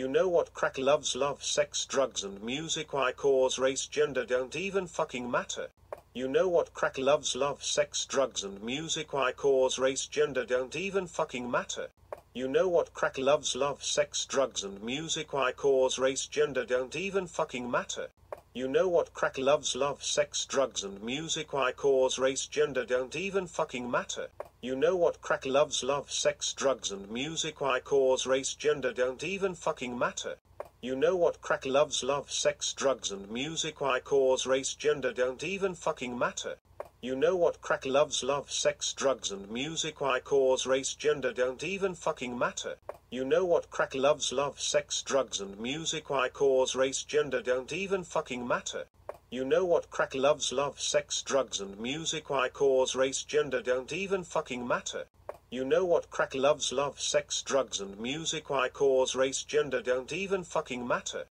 You know what crack loves love, sex, drugs, and music. Why cause, race, gender don't even fucking matter. You know what crack loves love, sex, drugs, and music. Why cause, race, gender don't even fucking matter. You know what crack loves love, sex, drugs, and music. Why cause, race, gender don't even fucking matter. You know what crack loves love, sex, drugs, and music. Why cause, race, gender don't even fucking matter. You know what crack loves love, sex, drugs, and music. Why cause, race, gender don't even fucking matter. You know what crack loves love, sex, drugs, and music. Why cause, race, gender don't even fucking matter. You know what crack loves love, sex, drugs, and music. Why cause, race, gender don't even fucking matter. You know what crack loves love, sex, drugs, and music. Why cause, race, gender don't even fucking matter. You know what crack loves love, sex, drugs, and music. Why cause, race, gender don't even fucking matter. You know what crack loves love, sex, drugs, and music. Why cause, race, gender don't even fucking matter.